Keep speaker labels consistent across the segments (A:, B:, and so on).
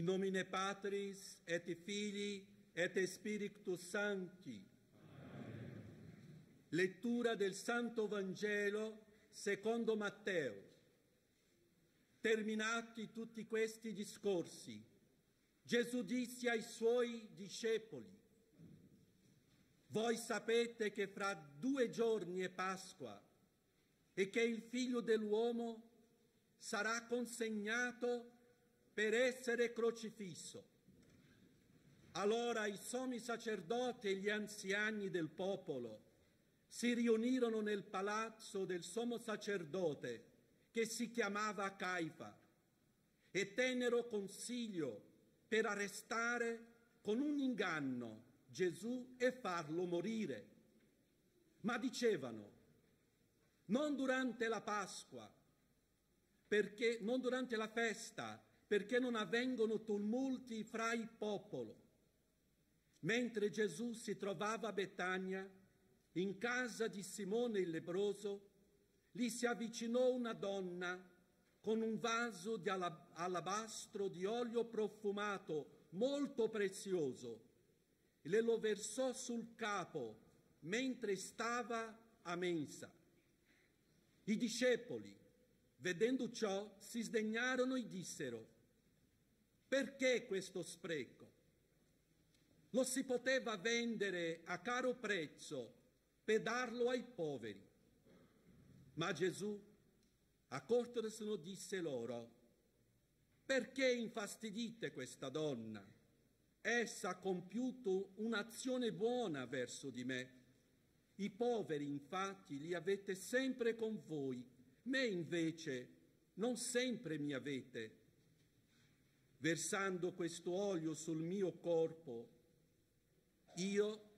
A: In nomine Patris et Filii et Spiritus Sancti. Lettura del Santo Vangelo secondo Matteo. Terminati tutti questi discorsi, Gesù disse ai suoi discepoli, voi sapete che fra due giorni è Pasqua e che il figlio dell'uomo sarà consegnato per essere crocifisso. Allora i sommi sacerdoti e gli anziani del popolo si riunirono nel palazzo del sommo sacerdote che si chiamava Caifa e tennero consiglio per arrestare con un inganno Gesù e farlo morire. Ma dicevano, non durante la Pasqua, perché non durante la festa, perché non avvengono tumulti fra il popolo. Mentre Gesù si trovava a Betania, in casa di Simone il lebroso, gli si avvicinò una donna con un vaso di alabastro di olio profumato molto prezioso le lo versò sul capo mentre stava a mensa. I discepoli, vedendo ciò, si sdegnarono e dissero, perché questo spreco? Lo si poteva vendere a caro prezzo per darlo ai poveri. Ma Gesù, accortosene, disse loro, perché infastidite questa donna? Essa ha compiuto un'azione buona verso di me. I poveri infatti li avete sempre con voi, me invece non sempre mi avete. Versando questo olio sul mio corpo, io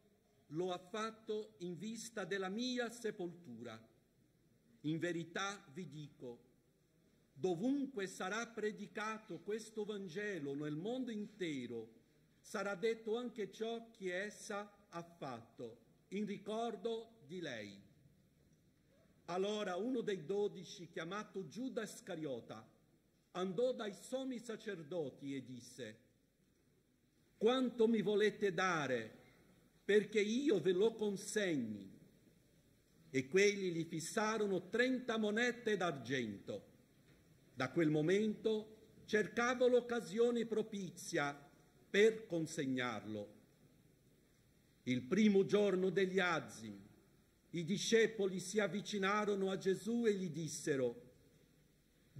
A: lo ha fatto in vista della mia sepoltura. In verità vi dico, dovunque sarà predicato questo Vangelo nel mondo intero, sarà detto anche ciò che essa ha fatto in ricordo di lei. Allora uno dei dodici, chiamato Giuda Iscariota, andò dai sommi sacerdoti e disse, quanto mi volete dare perché io ve lo consegni? E quelli gli fissarono trenta monete d'argento. Da quel momento cercavo l'occasione propizia per consegnarlo. Il primo giorno degli azimi, i discepoli si avvicinarono a Gesù e gli dissero,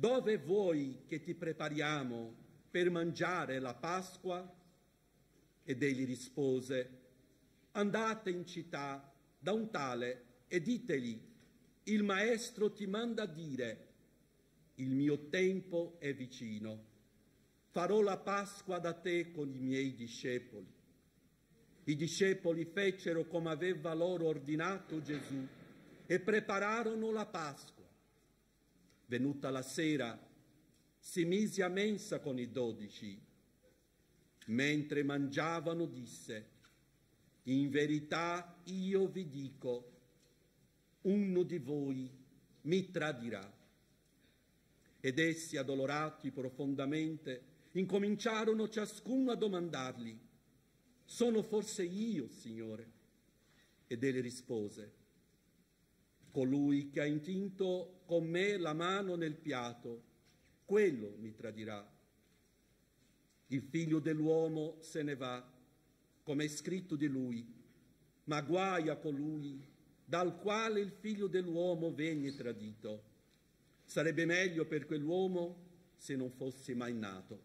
A: dove vuoi che ti prepariamo per mangiare la Pasqua? Ed egli rispose, andate in città da un tale e ditegli, il maestro ti manda a dire, il mio tempo è vicino farò la Pasqua da te con i miei discepoli. I discepoli fecero come aveva loro ordinato Gesù e prepararono la Pasqua. Venuta la sera, si mise a mensa con i dodici. Mentre mangiavano disse, in verità io vi dico, uno di voi mi tradirà. Ed essi, addolorati profondamente, incominciarono ciascuno a domandargli, sono forse io, Signore? Ed egli rispose, colui che ha intinto con me la mano nel piatto, quello mi tradirà. Il figlio dell'uomo se ne va, come è scritto di lui, ma guai a colui dal quale il figlio dell'uomo venne tradito. Sarebbe meglio per quell'uomo se non fosse mai nato.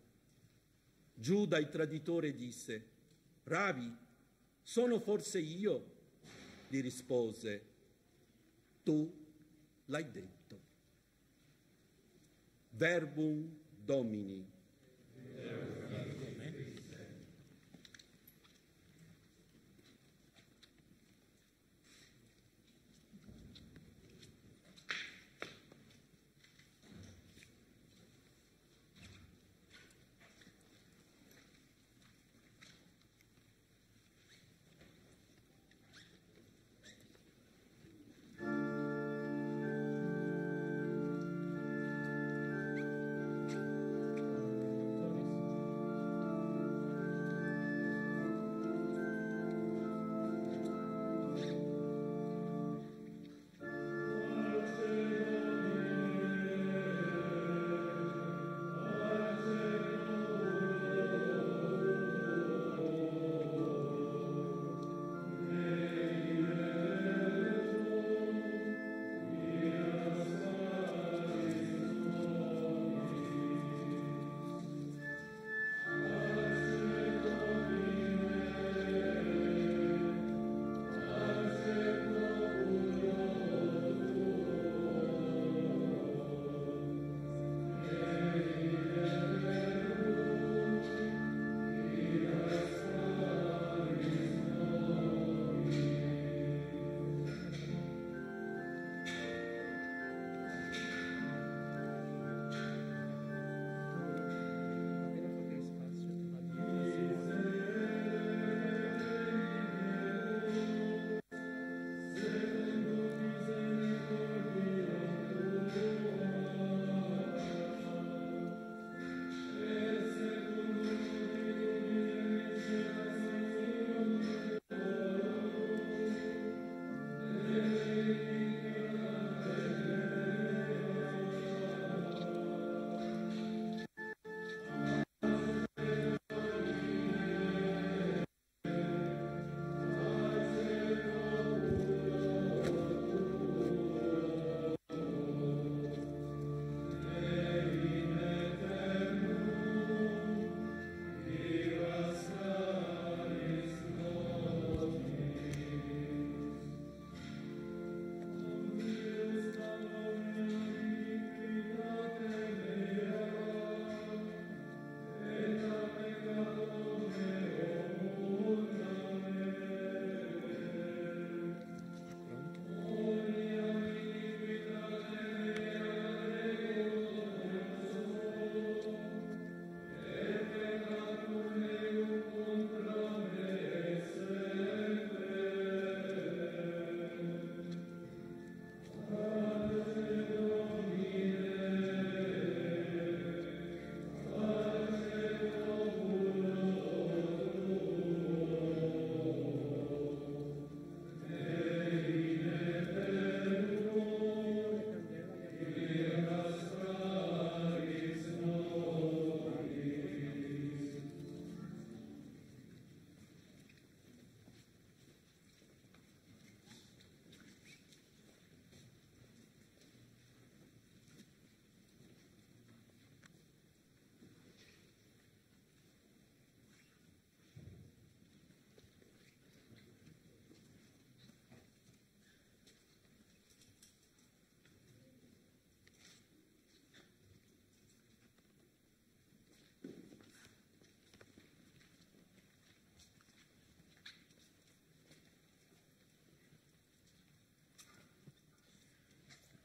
A: Giuda il traditore disse, Ravi, sono forse io? Gli rispose, tu l'hai detto. verbum Domini.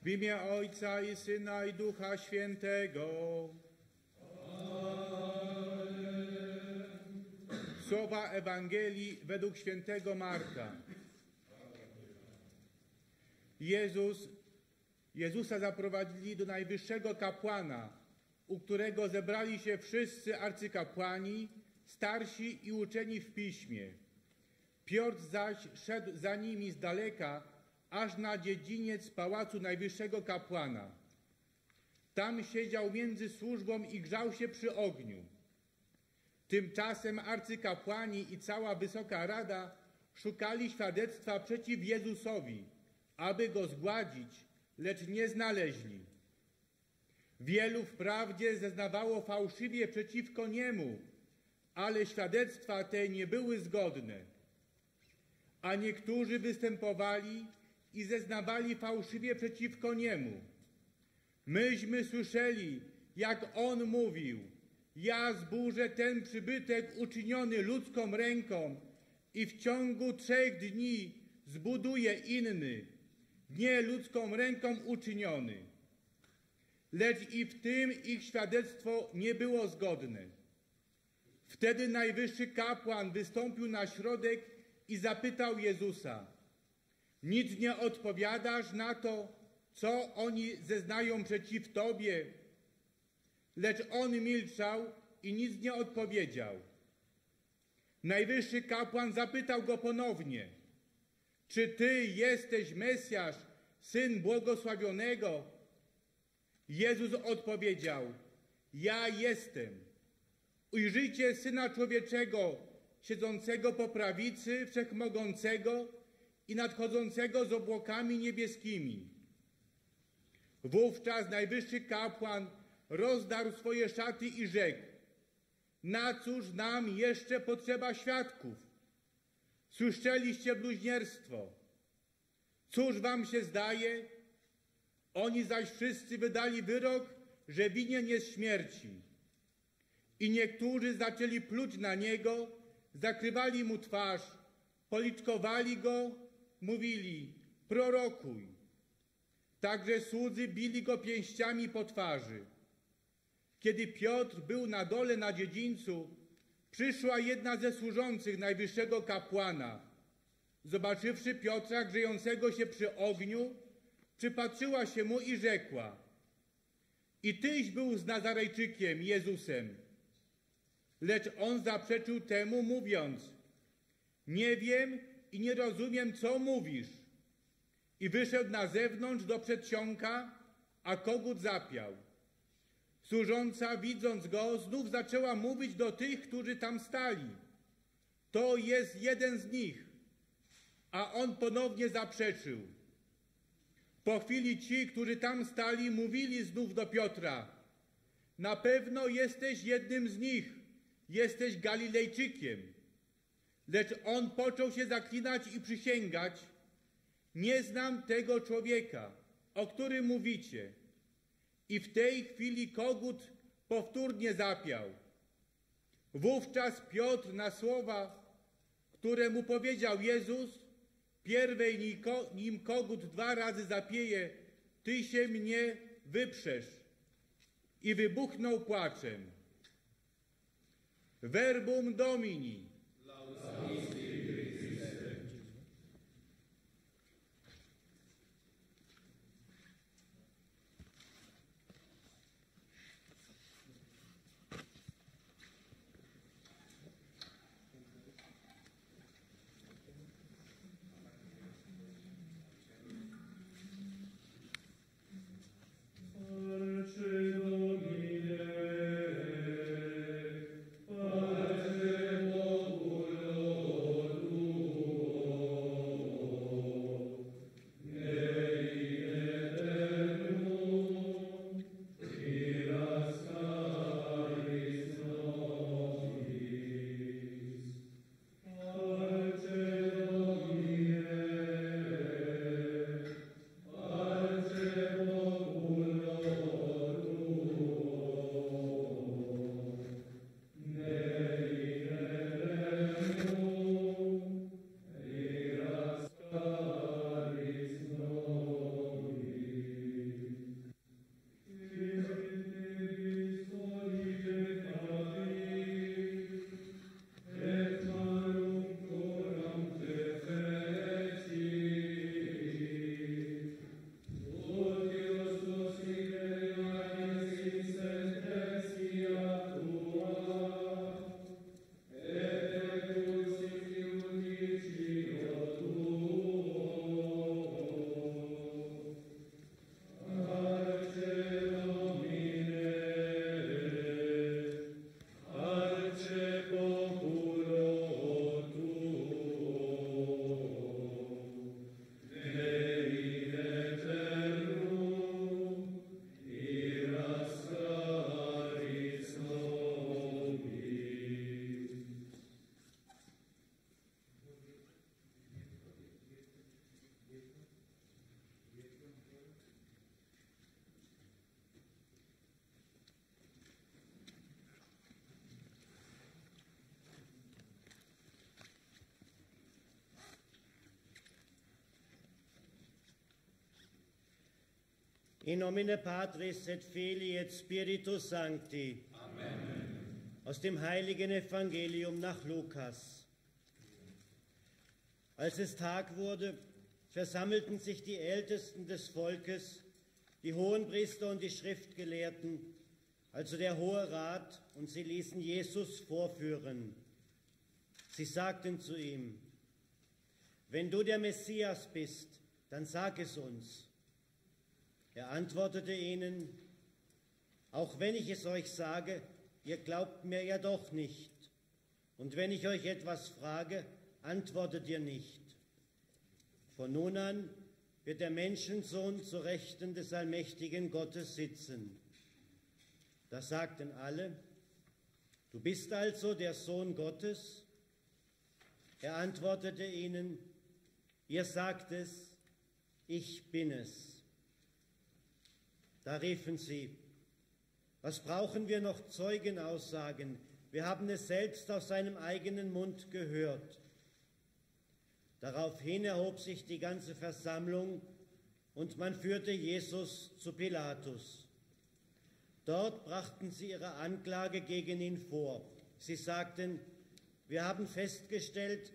B: W imię Ojca i Syna i Ducha Świętego. Słowa Ewangelii według świętego Marka. Jezus, Jezusa zaprowadzili do najwyższego kapłana, u którego zebrali się wszyscy arcykapłani, starsi i uczeni w piśmie. Piotr zaś szedł za nimi z daleka, aż na dziedziniec pałacu najwyższego kapłana. Tam siedział między służbą i grzał się przy ogniu. Tymczasem arcykapłani i cała wysoka rada szukali świadectwa przeciw Jezusowi, aby go zgładzić, lecz nie znaleźli. Wielu wprawdzie zeznawało fałszywie przeciwko niemu, ale świadectwa te nie były zgodne. A niektórzy występowali i zeznawali fałszywie przeciwko niemu. Myśmy słyszeli, jak on mówił: Ja zburzę ten przybytek uczyniony ludzką ręką i w ciągu trzech dni zbuduję inny, nie ludzką ręką uczyniony. Lecz i w tym ich świadectwo nie było zgodne. Wtedy najwyższy kapłan wystąpił na środek i zapytał Jezusa: Nic nie odpowiadasz na to, co oni zeznają przeciw Tobie? Lecz on milczał i nic nie odpowiedział. Najwyższy kapłan zapytał go ponownie: Czy Ty jesteś Mesjasz, syn błogosławionego? Jezus odpowiedział: Ja jestem. Ujrzyjcie syna człowieczego, siedzącego po prawicy wszechmogącego i nadchodzącego z obłokami niebieskimi. Wówczas najwyższy kapłan rozdarł swoje szaty i rzekł: Na cóż nam jeszcze potrzeba świadków? Słyszeliście bluźnierstwo. Cóż wam się zdaje? Oni zaś wszyscy wydali wyrok, że winien jest śmierci. I niektórzy zaczęli pluć na niego, zakrywali mu twarz, policzkowali go, mówili: Prorokuj. Także słudzy bili go pięściami po twarzy. Kiedy Piotr był na dole na dziedzińcu, przyszła jedna ze służących najwyższego kapłana. Zobaczywszy Piotra grzejącego się przy ogniu, przypatrzyła się mu i rzekła: I tyś był z Nazarejczykiem, Jezusem. Lecz on zaprzeczył temu, mówiąc: Nie wiem i nie rozumiem, co mówisz. I wyszedł na zewnątrz do przedsionka, a kogut zapiał. Służąca, widząc go, znów zaczęła mówić do tych, którzy tam stali. To jest jeden z nich. A on ponownie zaprzeczył. Po chwili ci, którzy tam stali, mówili znów do Piotra: Na pewno jesteś jednym z nich, jesteś Galilejczykiem. Lecz on począł się zaklinać i przysięgać: Nie znam tego człowieka, o którym mówicie. I w tej chwili kogut powtórnie zapiał. Wówczas Piotr na słowa, które mu powiedział Jezus, pierwej nim kogut dwa razy zapieje, ty się mnie wyprzesz. I wybuchnął płaczem. Verbum Domini.
C: In nomine Patris et Filii et Spiritus Sancti. Amen. Aus dem heiligen Evangelium nach Lukas. Als es Tag wurde, versammelten sich die Ältesten des Volkes, die Hohenpriester und die Schriftgelehrten, also der Hohe Rat, und sie ließen Jesus vorführen. Sie sagten zu ihm, wenn du der Messias bist, dann sag es uns. Er antwortete ihnen, auch wenn ich es euch sage, ihr glaubt mir ja doch nicht. Und wenn ich euch etwas frage, antwortet ihr nicht. Von nun an wird der Menschensohn zu Rechten des allmächtigen Gottes sitzen. Da sagten alle, du bist also der Sohn Gottes? Er antwortete ihnen, ihr sagt es, ich bin es. Da riefen sie, was brauchen wir noch Zeugenaussagen? Wir haben es selbst aus seinem eigenen Mund gehört. Daraufhin erhob sich die ganze Versammlung und man führte Jesus zu Pilatus. Dort brachten sie ihre Anklage gegen ihn vor. Sie sagten, wir haben festgestellt,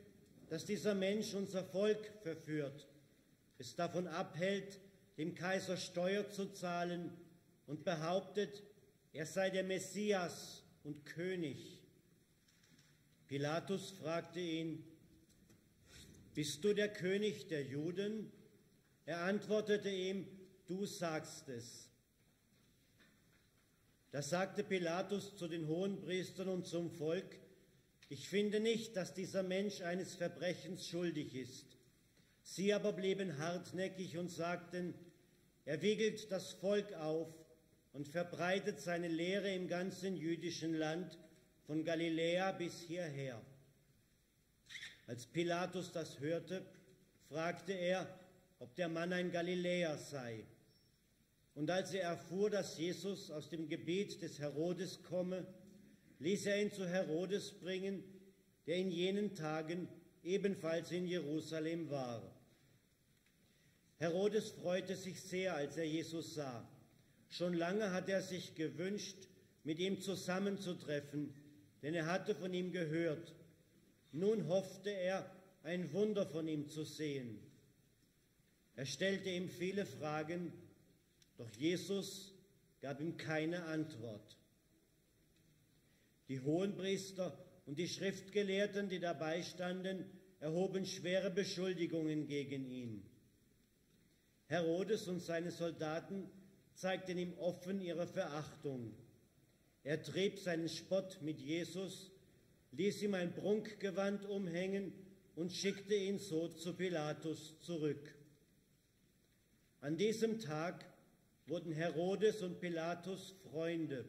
C: dass dieser Mensch unser Volk verführt, es davon abhält, dem Kaiser Steuer zu zahlen und behauptet, er sei der Messias und König. Pilatus fragte ihn, bist du der König der Juden? Er antwortete ihm, du sagst es. Da sagte Pilatus zu den Hohenpriestern und zum Volk, ich finde nicht, dass dieser Mensch eines Verbrechens schuldig ist. Sie aber blieben hartnäckig und sagten, er wiegelt das Volk auf und verbreitet seine Lehre im ganzen jüdischen Land, von Galiläa bis hierher. Als Pilatus das hörte, fragte er, ob der Mann ein Galiläer sei. Und als er erfuhr, dass Jesus aus dem Gebiet des Herodes komme, ließ er ihn zu Herodes bringen, der in jenen Tagen ebenfalls in Jerusalem war. Herodes freute sich sehr, als er Jesus sah. Schon lange hat er sich gewünscht, mit ihm zusammenzutreffen, denn er hatte von ihm gehört nun hoffte er, ein Wunder von ihm zu sehen. Er stellte ihm viele Fragen, doch Jesus gab ihm keine Antwort. Die Hohenpriester und die Schriftgelehrten, die dabei standen, erhoben schwere Beschuldigungen gegen ihn. Herodes und seine Soldaten zeigten ihm offen ihre Verachtung. Er trieb seinen Spott mit Jesus ließ ihm ein Prunkgewand umhängen und schickte ihn so zu Pilatus zurück. An diesem Tag wurden Herodes und Pilatus Freunde.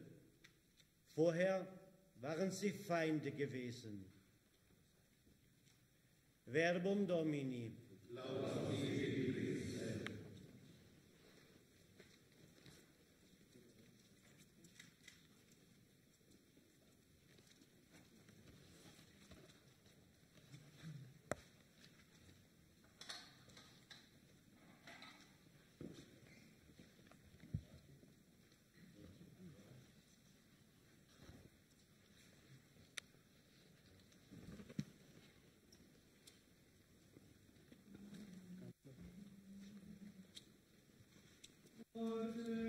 C: Vorher waren sie Feinde gewesen. Verbum Domini. Laus
D: Amen.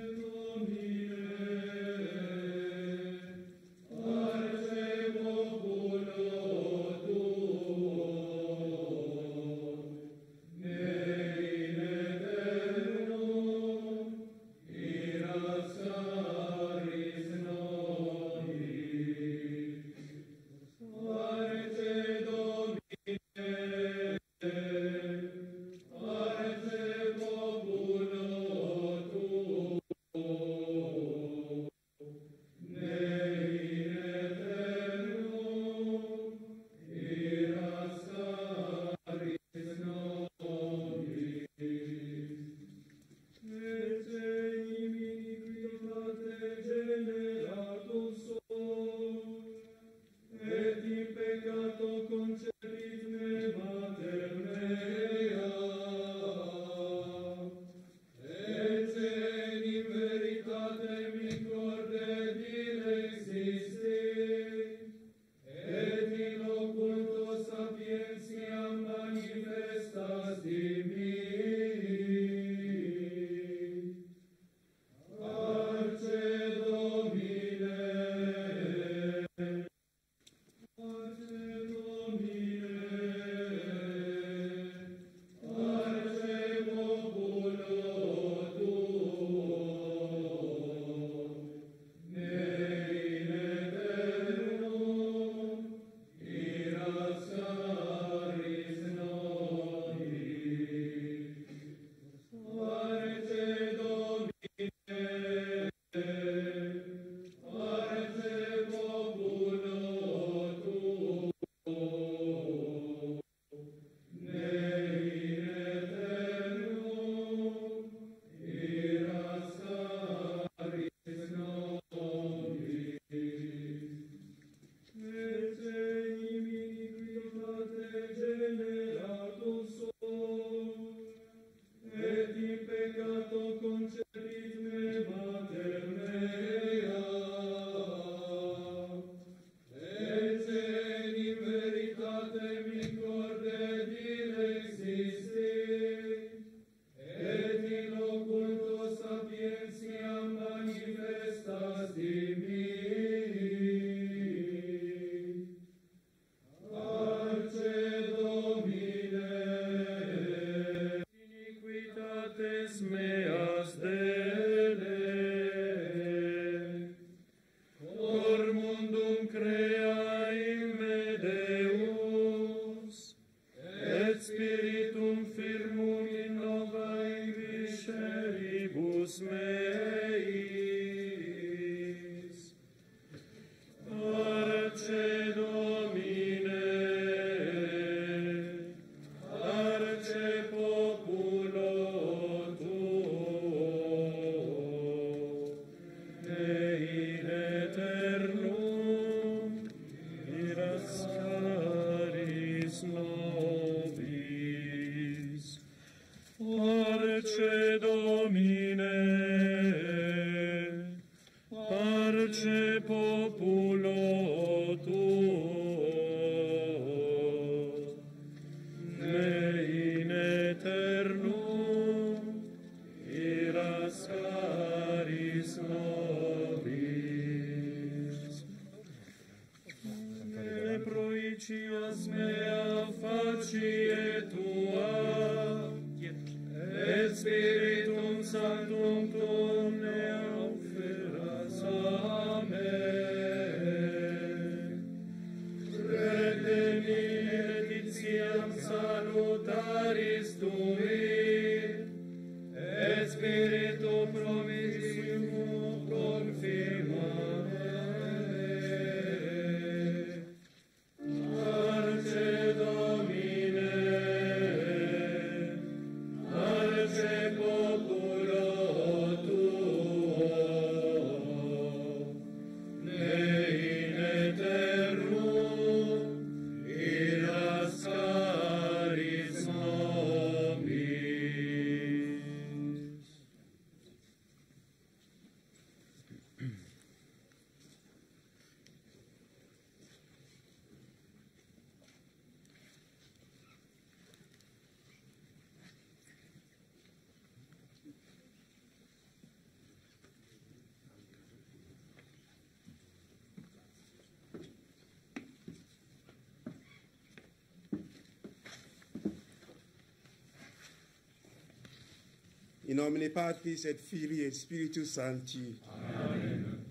D: In
E: nomine Patris et Filii et Spiritus Sancti. Amen.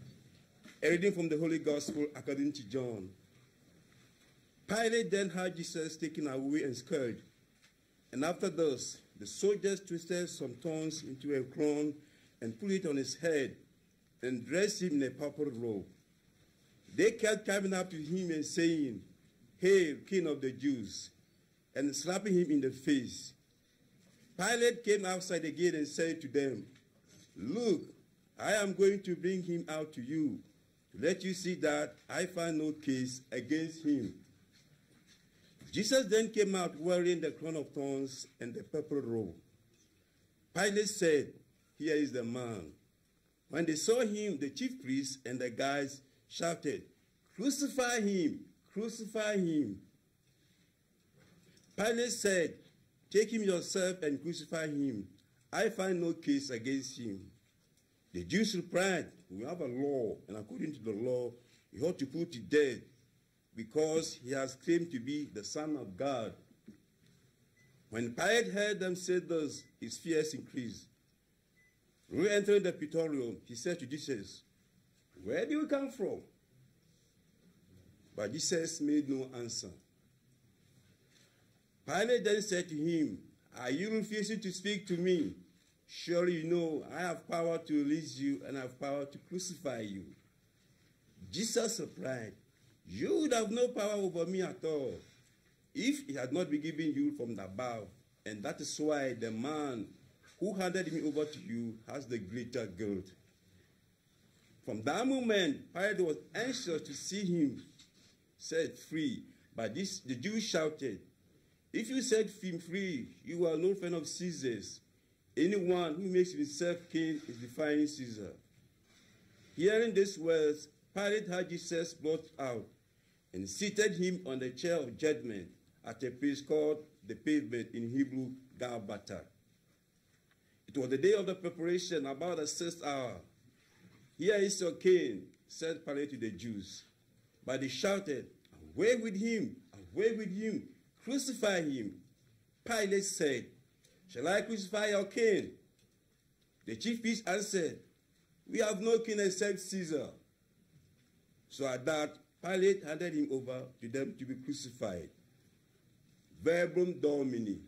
E: A reading from the Holy Gospel according to John. Pilate then had Jesus taken away and scourged. And after this, the soldiers twisted some thorns into a crown and put it on his head and dressed him in a purple robe. They kept coming up to him and saying, Hail, King of the Jews, and slapping him in the face. Pilate came outside the gate and said to them, Look, I am going to bring him out to you, to let you see that I find no case against him. Jesus then came out wearing the crown of thorns and the purple robe. Pilate said, Here is the man. When they saw him, the chief priests and the guards shouted, Crucify him! Crucify him! Pilate said, Take him yourself and crucify him. I find no case against him. The Jews replied, We have a law, and according to the law, he ought to put to death because he has claimed to be the Son of God. When Pilate heard them say this, his fears increased. Re entering the praetorium, he said to Jesus, Where do you come from? But Jesus made no answer. Pilate then said to him, Are you refusing to speak to me? Surely you know I have power to release you and I have power to crucify you. Jesus replied, You would have no power over me at all if it had not been given you from the above. And that is why the man who handed me over to you has the greater guilt. From that moment, Pilate was anxious to see him set free. But this, the Jews shouted, If you set him free, you are no friend of Caesar's. Anyone who makes himself king is defying Caesar. Hearing these words, Pilate had Jesus brought out and seated him on the chair of judgment at a place called the pavement in Hebrew, Gabbatha. It was the day of the preparation, about the sixth hour. Here is your king, said Pilate to the Jews. But they shouted, Away with him! Away with him! Crucify him! Pilate said, Shall I crucify your king? The chief priest answered, We have no king except Caesar. So at that, Pilate handed him over to them to be crucified. Verbum Domini.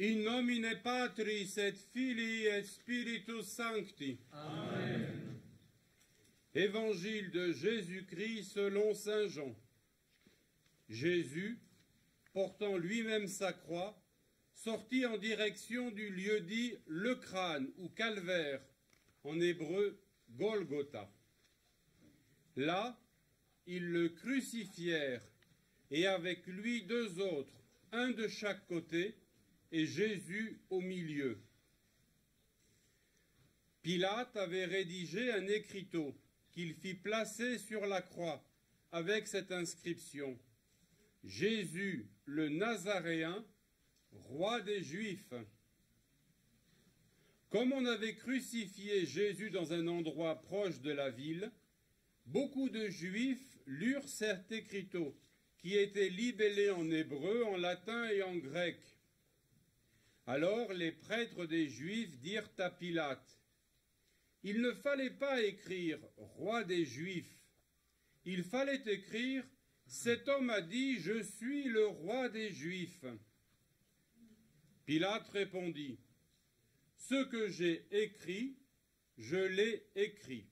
B: In nomine Patris et Filii et Spiritus Sancti. Amen. Évangile de Jésus-Christ selon Saint Jean. Jésus, portant lui-même sa croix, sortit en direction du lieu dit le crâne ou calvaire, en hébreu Golgotha. Là, ils le crucifièrent, et avec lui deux autres, un de chaque côté, et Jésus au milieu. Pilate avait rédigé un écriteau qu'il fit placer sur la croix avec cette inscription Jésus le Nazaréen, roi des Juifs. Comme on avait crucifié Jésus dans un endroit proche de la ville, beaucoup de Juifs lurent cet écriteau qui était libellé en hébreu, en latin et en grec. Alors les prêtres des Juifs dirent à Pilate, Il ne fallait pas écrire roi des Juifs, il fallait écrire Cet homme a dit, Je suis le roi des Juifs. Pilate répondit, Ce que j'ai écrit, je l'ai écrit.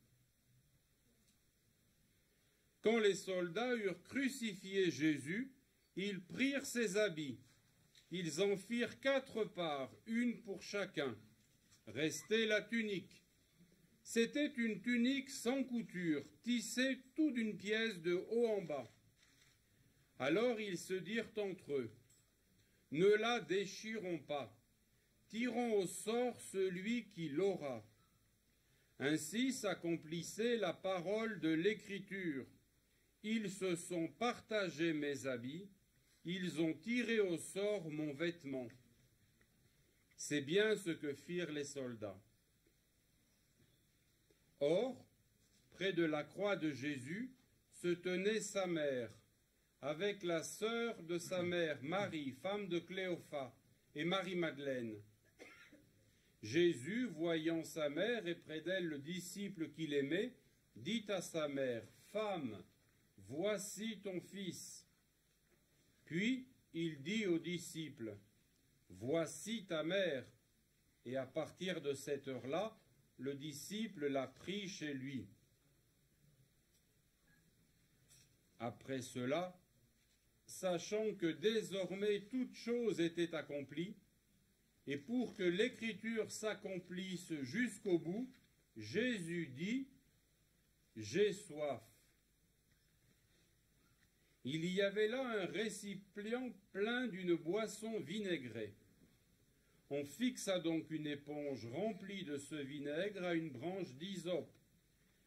B: Quand les soldats eurent crucifié Jésus, ils prirent ses habits ils en firent quatre parts, une pour chacun. Restait la tunique. C'était une tunique sans couture, tissée tout d'une pièce de haut en bas. Alors ils se dirent entre eux, Ne la déchirons pas, tirons au sort celui qui l'aura. Ainsi s'accomplissait la parole de l'Écriture. Ils se sont partagés mes habits, ils ont tiré au sort mon vêtement. C'est bien ce que firent les soldats. Or, près de la croix de Jésus se tenait sa mère, avec la sœur de sa mère, Marie, femme de Cléophas, et Marie-Madeleine. Jésus, voyant sa mère et près d'elle le disciple qu'il aimait, dit à sa mère, Femme, voici ton fils. Puis il dit aux disciples, Voici ta mère. Et à partir de cette heure-là, le disciple l'a pris chez lui. Après cela, sachant que désormais toute chose était accomplie, et pour que l'écriture s'accomplisse jusqu'au bout, Jésus dit, J'ai soif. Il y avait là un récipient plein d'une boisson vinaigrée. On fixa donc une éponge remplie de ce vinaigre à une branche d'hysope,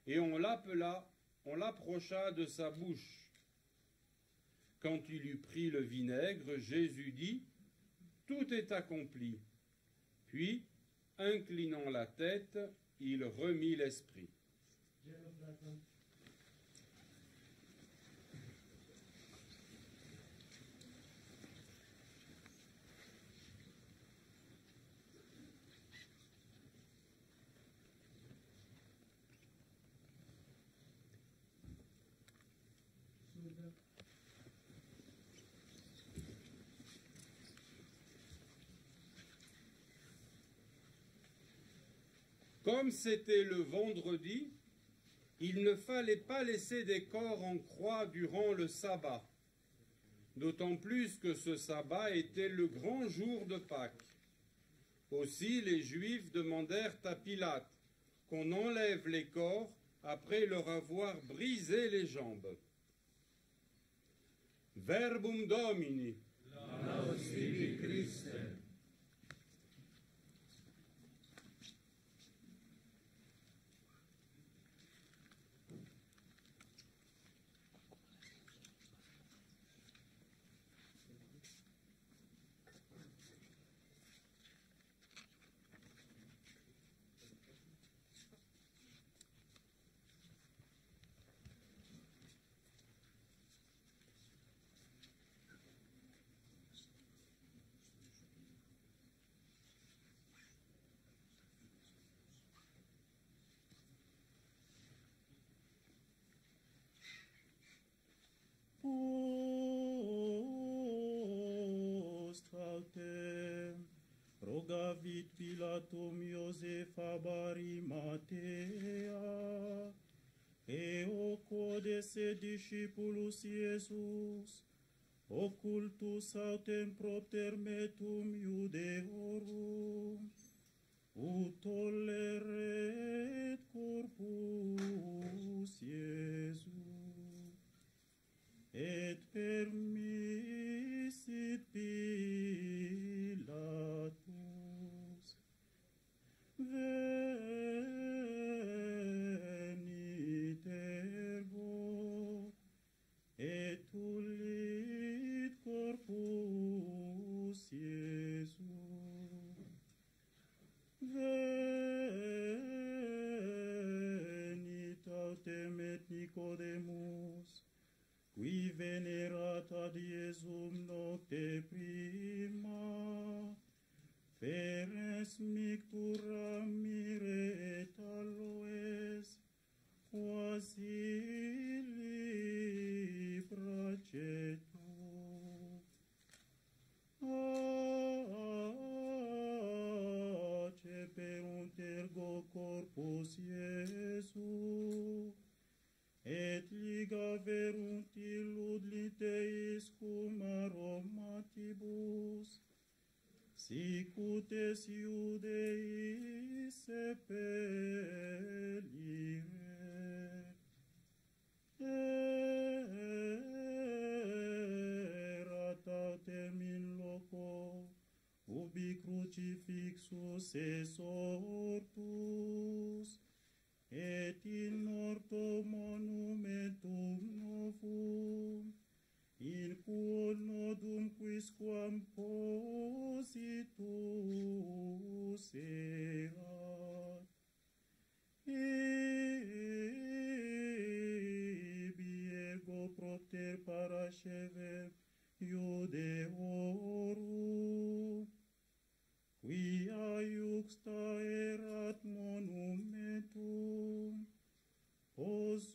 B: et on l'appela, on l'approcha de sa bouche. Quand il eut pris le vinaigre, Jésus dit, Tout est accompli. Puis, inclinant la tête, il remit l'esprit. Comme c'était le vendredi, il ne fallait pas laisser des corps en croix durant le sabbat, d'autant plus que ce sabbat était le grand jour de Pâques. Aussi les Juifs demandèrent à Pilate qu'on enlève les corps après leur avoir brisé les jambes. Verbum Domini.
F: alte, rogavit Pilatum Iosefa Barimatea, Εοκόδε σε δισcipulus Ιησούς, ο κουλτούς αυτεν προπτερ με τουμ Ιουδεόρου, ου τολερέτ κορπούς et permissit Pilatus. Venit ergo et tulit corpus Iesu venit qui venerat ad Iesum nocte prima, feres mictura mire et aloes, quasi libra cetu. Ah, Ace per un tergo corpus Iesum, et liga verunt illud liteis cum aromatibus, sicut es Iudeis sepelire. autem in loco, ubi crucifixus es ortus, et in morto monumentum novum, in quo nodum quisquam positus erat. Ebi ego propter parascevem iudeorum, quia iuxta erat monumentum, posuerum,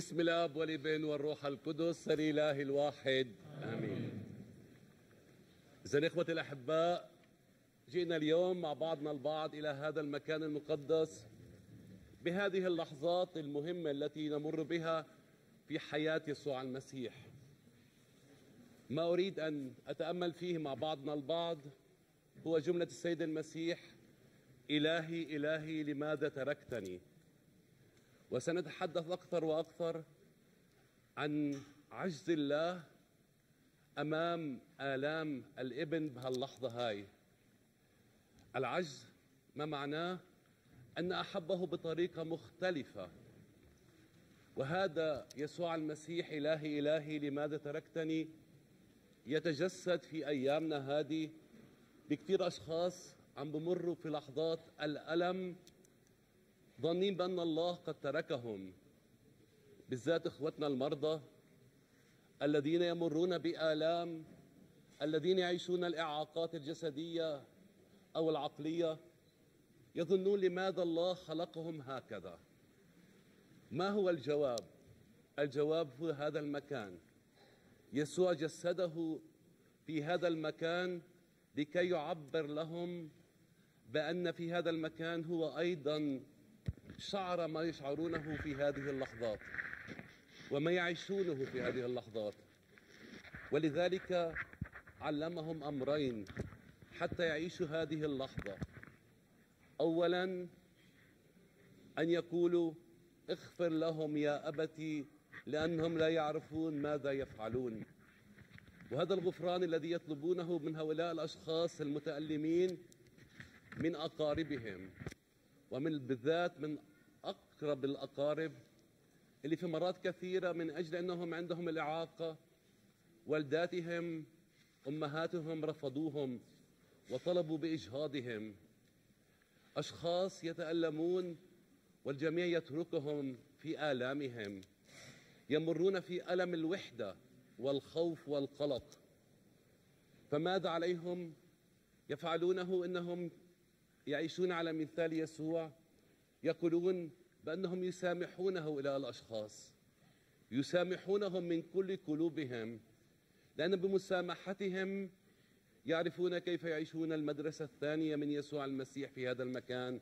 G: بسم الاب والابن والروح القدس الاله الواحد. آمين. إذا اخوتي الأحباء جئنا اليوم مع بعضنا البعض إلى هذا المكان المقدس بهذه اللحظات المهمة التي نمر بها في حياة يسوع المسيح. ما أريد أن أتأمل فيه مع بعضنا البعض هو جملة السيد المسيح إلهي إلهي لماذا تركتني؟ وسنتحدث أكثر وأكثر عن عجز الله أمام آلام الإبن بهاللحظة هاي. العجز ما معناه أن أحبه بطريقة مختلفة. وهذا يسوع المسيح إلهي إلهي لماذا تركتني؟ يتجسد في أيامنا هذه بكثير أشخاص عم بمروا في لحظات الألم ظنين بأن الله قد تركهم بالذات إخوتنا المرضى الذين يمرون بآلام الذين يعيشون الإعاقات الجسدية أو العقلية يظنون لماذا الله خلقهم هكذا. ما هو الجواب؟ الجواب هو هذا المكان. يسوع جسده في هذا المكان لكي يعبر لهم بأن في هذا المكان هو أيضا شعر ما يشعرونه في هذه اللحظات وما يعيشونه في هذه اللحظات. ولذلك علمهم أمرين حتى يعيشوا هذه اللحظة. اولا أن يقولوا اغفر لهم يا أبتي لأنهم لا يعرفون ماذا يفعلون. وهذا الغفران الذي يطلبونه من هؤلاء الأشخاص المتألمين من أقاربهم ومن بالذات من أقرب الأقارب اللي في مرات كثيرة من أجل أنهم عندهم الإعاقة والداتهم أمهاتهم رفضوهم وطلبوا بإجهاضهم. أشخاص يتألمون والجميع يتركهم في آلامهم يمرون في ألم الوحدة والخوف والقلق. فماذا عليهم؟ يفعلونه إنهم يعيشون على مثال يسوع يقولون بأنهم يسامحون هؤلاء الأشخاص يسامحونهم من كل قلوبهم لأن بمسامحتهم يعرفون كيف يعيشون المدرسة الثانية من يسوع المسيح في هذا المكان.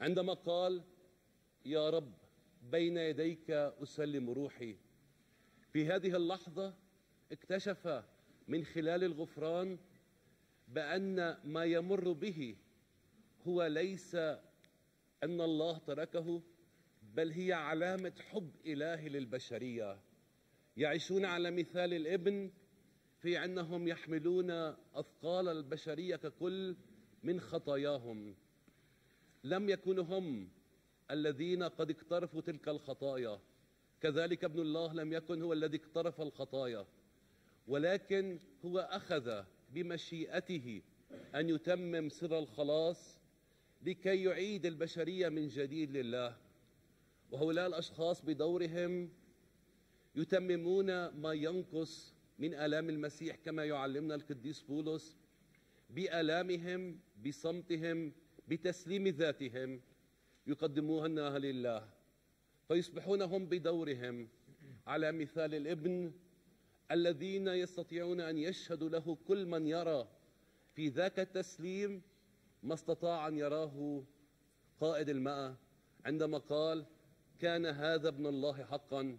G: عندما قال يا رب بين يديك أسلم روحي. في هذه اللحظة اكتشف من خلال الغفران بأن ما يمر به هو ليس أن الله تركه بل هي علامة حب إلهي للبشرية. يعيشون على مثال الإبن في أنهم يحملون أثقال البشرية ككل من خطاياهم. لم يكونوا هم الذين قد اقترفوا تلك الخطايا. كذلك ابن الله لم يكن هو الذي اقترف الخطايا ولكن هو أخذ بمشيئته أن يتمم سر الخلاص لكي يعيد البشرية من جديد لله. وهؤلاء الأشخاص بدورهم يتممون ما ينقص من آلام المسيح كما يعلمنا القديس بولس بآلامهم بصمتهم بتسليم ذاتهم. يقدمونها لله. فيصبحون هم بدورهم. على مثال الابن الذين يستطيعون أن يشهدوا له كل من يرى في ذاك التسليم ما استطاع أن يراه قائد المأة عندما قال كان هذا ابن الله حقا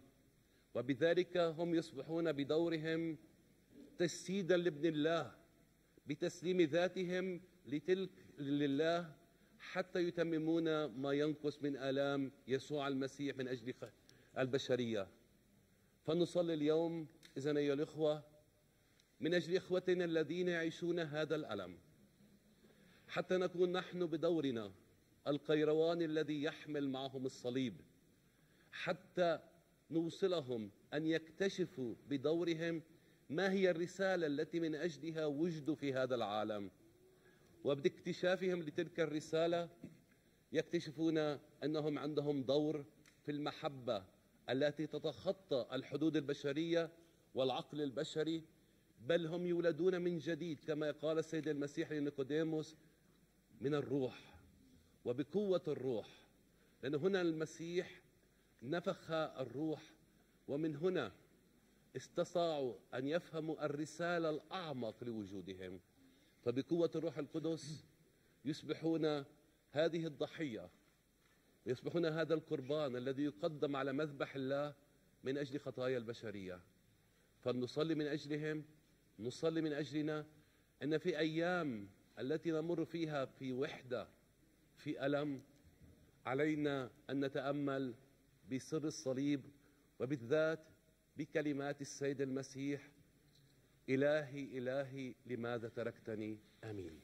G: وبذلك هم يصبحون بدورهم تجسيدا لابن الله بتسليم ذاتهم لتلك لله حتى يتممون ما ينقص من آلام يسوع المسيح من أجل البشرية. فنصلي اليوم إذا أيها الإخوة من أجل إخوتنا الذين يعيشون هذا الألم. حتى نكون نحن بدورنا القيروان الذي يحمل معهم الصليب. حتى نوصلهم أن يكتشفوا بدورهم ما هي الرسالة التي من أجلها وجدوا في هذا العالم. وباكتشافهم لتلك الرسالة يكتشفون أنهم عندهم دور في المحبة التي تتخطى الحدود البشرية والعقل البشري بل هم يولدون من جديد كما قال السيد المسيح لنيقوديموس من الروح وبقوة الروح. لأن هنا المسيح نفخ الروح ومن هنا استطاعوا أن يفهموا الرسالة الأعمق لوجودهم. فبقوة الروح القدس يصبحون هذه الضحية يصبحون هذا القربان الذي يقدم على مذبح الله من أجل خطايا البشرية. فلنصلي من أجلهم نصلي من أجلنا. إن في أيام التي نمر فيها في وحدة في ألم علينا أن نتأمل بسر الصليب وبالذات بكلمات السيد المسيح إلهي إلهي لماذا تركتني؟ آمين.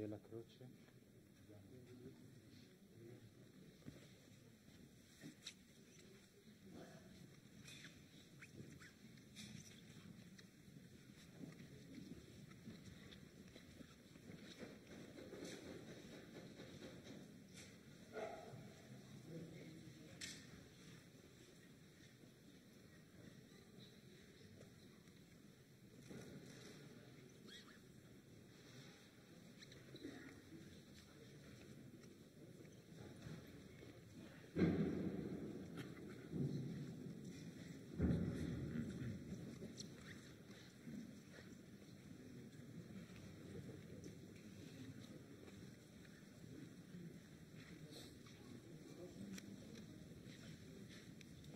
H: Della croce.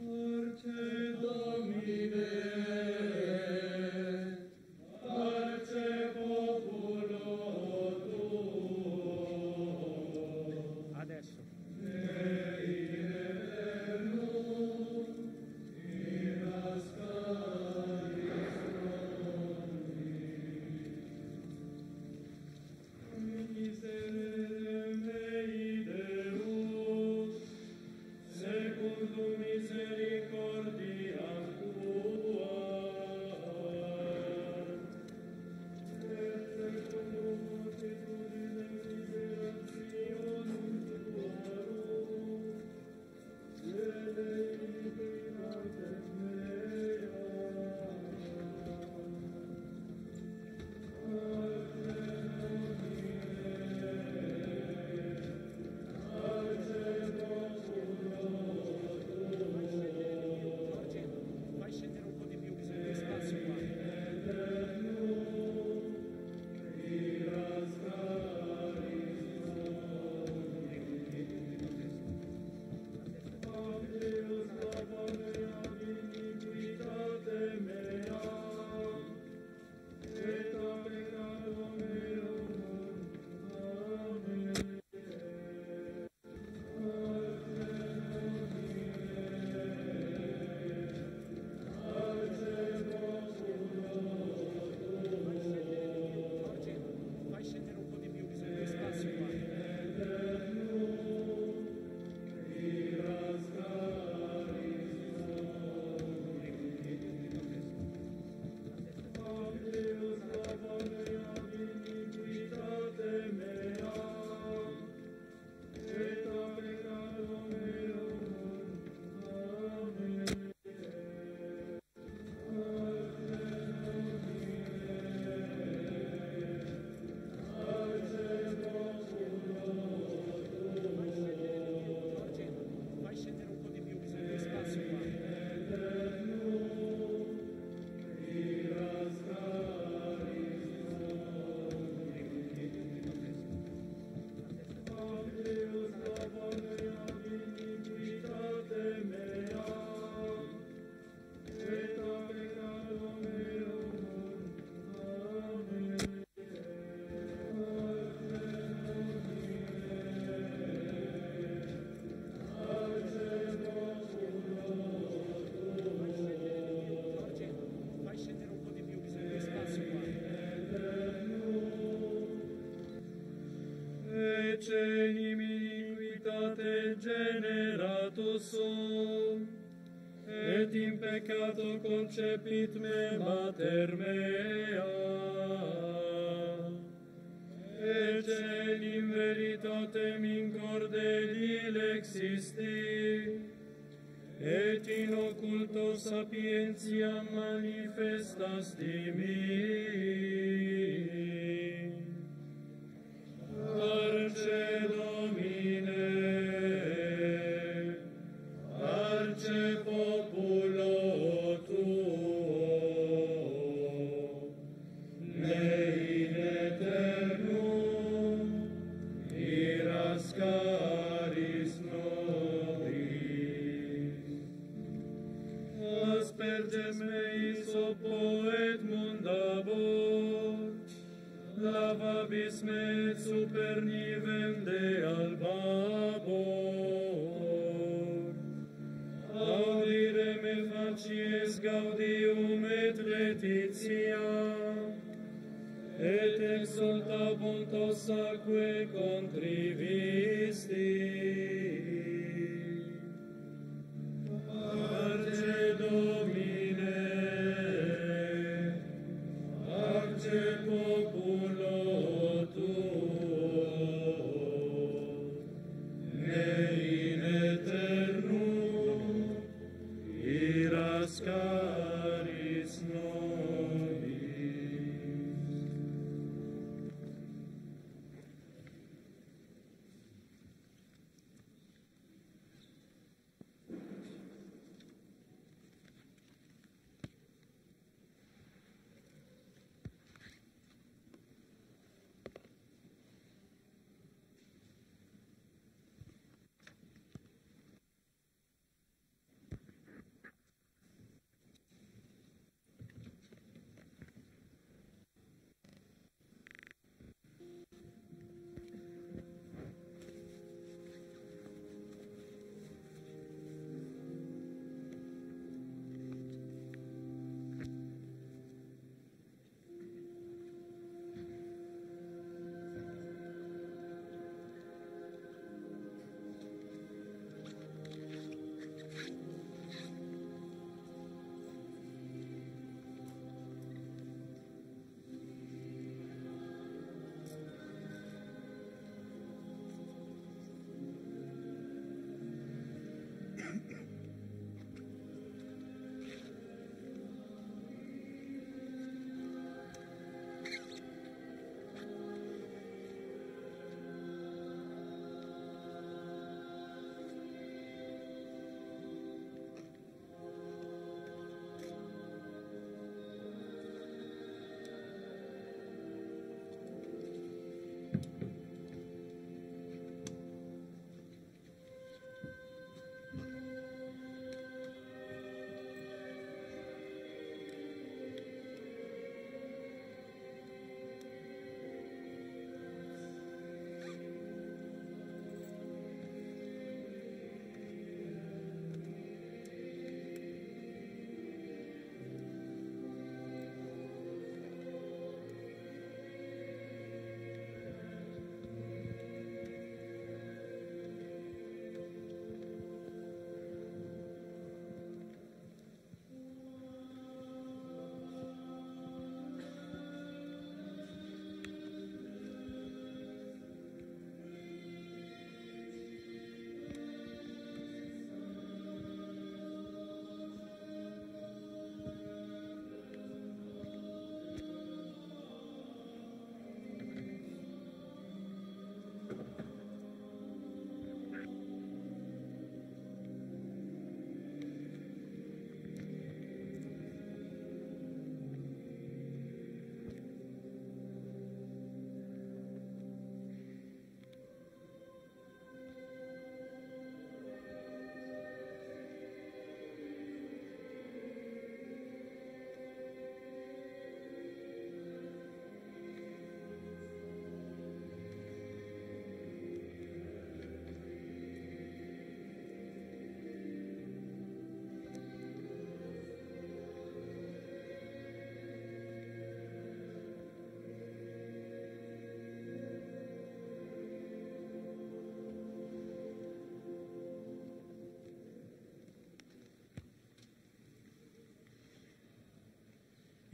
D: Carte Domine. sapiencia manifestaste mi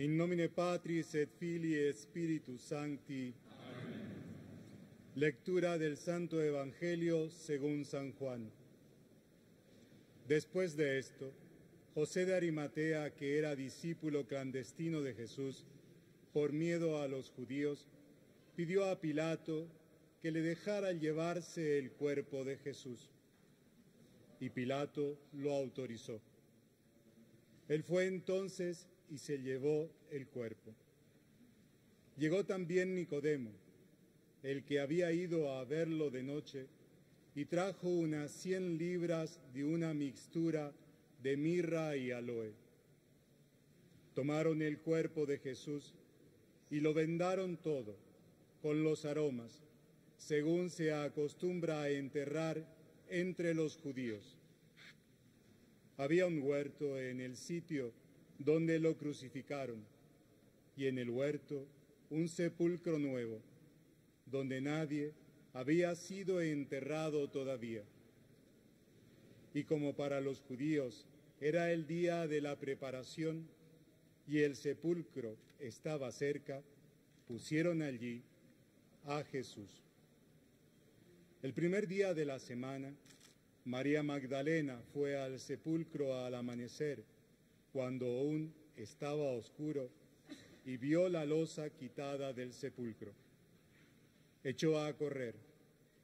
D: In
I: nomine Patris et Filii Spiritus Sancti. Lectura del Santo Evangelio según San Juan. Después de esto, José de Arimatea, que era discípulo clandestino de Jesús, por miedo a los judíos, pidió a Pilato que le dejara llevarse el cuerpo de Jesús. Y Pilato lo autorizó. Él fue entonces y se llevó el cuerpo. Llegó también Nicodemo, el que había ido a verlo de noche, y trajo unas cien libras de una mixtura de mirra y aloe. Tomaron el cuerpo de Jesús y lo vendaron todo con los aromas, según se acostumbra a enterrar entre los judíos. Había un huerto en el sitio donde lo crucificaron, y en el huerto un sepulcro nuevo, donde nadie había sido enterrado todavía. Y como para los judíos era el día de la preparación y el sepulcro estaba cerca, pusieron allí a Jesús. El primer día de la semana, María Magdalena fue al sepulcro al amanecer, cuando aún estaba oscuro, y vio la losa quitada del sepulcro. Echó a correr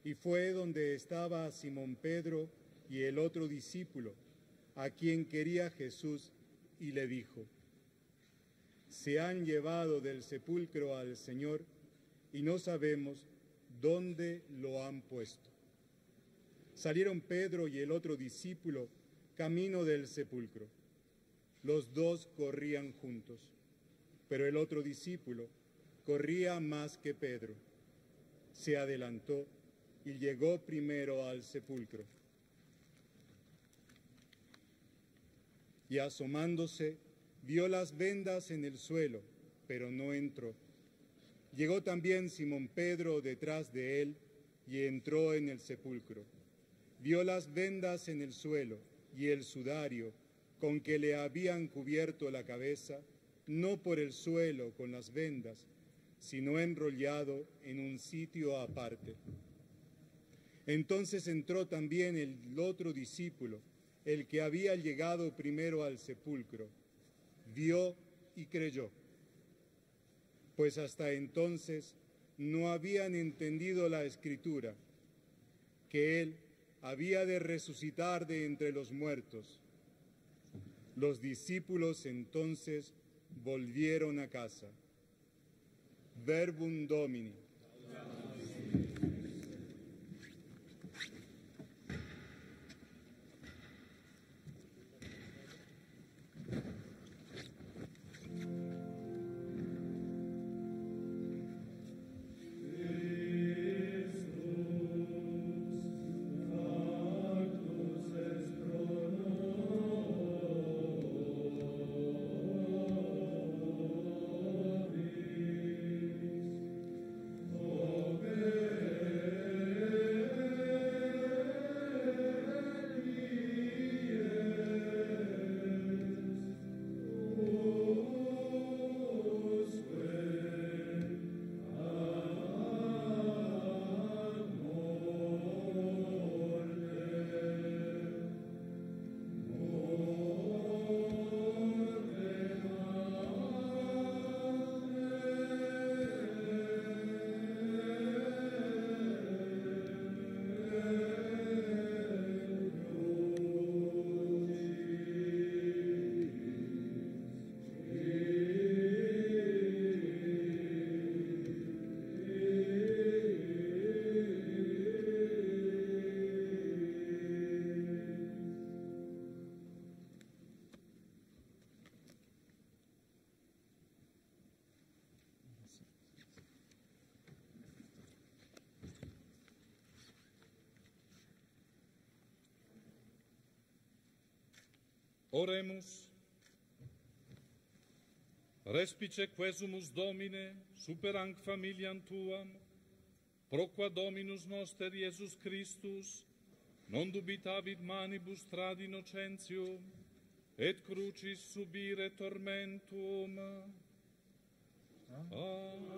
I: y fue donde estaba Simón Pedro y el otro discípulo, a quien quería Jesús, y le dijo, se han llevado del sepulcro al Señor y no sabemos dónde lo han puesto. Salieron Pedro y el otro discípulo camino del sepulcro. Los dos corrían juntos, pero el otro discípulo corría más que Pedro. Se adelantó y llegó primero al sepulcro. Y asomándose, vio las vendas en el suelo, pero no entró. Llegó también Simón Pedro detrás de él y entró en el sepulcro. Vio las vendas en el suelo y el sudario con que le habían cubierto la cabeza, no por el suelo con las vendas, sino enrollado en un sitio aparte. Entonces entró también el otro discípulo, el que había llegado primero al sepulcro, vio y creyó, pues hasta entonces no habían entendido la escritura, que él había de resucitar de entre los muertos. Los discípulos entonces volvieron a casa. Verbum Domini.
J: Oremus. Respice quesumus Domine, super anc familiam tuam, pro qua Dominus noster Iesus Christus, non dubitavit manibus trad innocentium, et crucis subire tormentum. Amen. Amen.